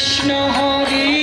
Krishna Hari.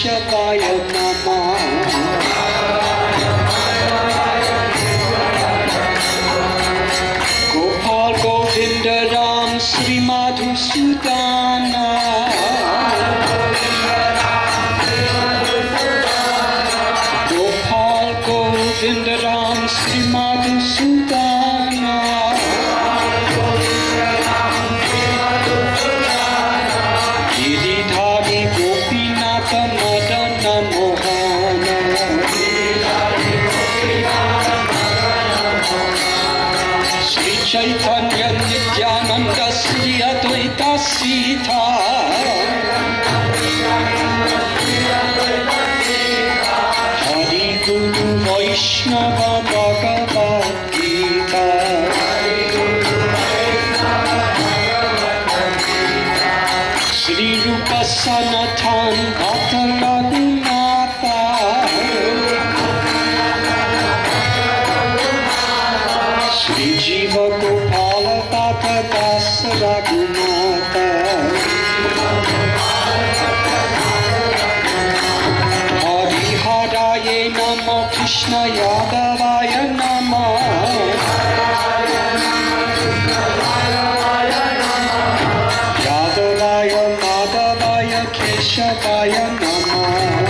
Keshavaya केशवाय नमः।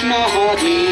Krishna Hari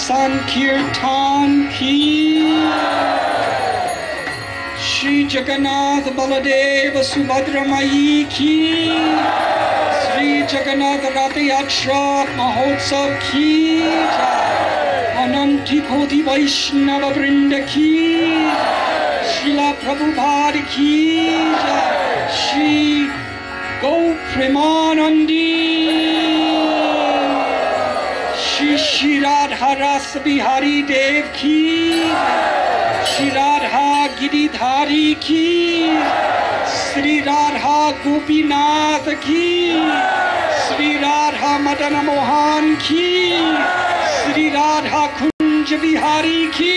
Sankirtan Ki Shri Jagannath Baladeva Subhadra Mai Ki Sri Jagannath Ratha Yatra Mahotsav Ki. Ananti Koti Vaishnava Vrinda Ki Srila Prabhupada Ki. Shri Go Shri Radha रस बिहारी देव की श्री राधा गिरिधारी की श्री राधा गोपीनाथ की श्री राधा मदन मोहन की श्री राधा कुंज बिहारी की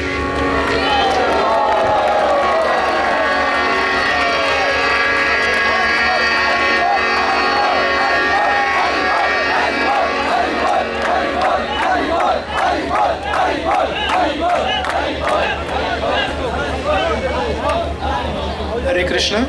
कृष्णा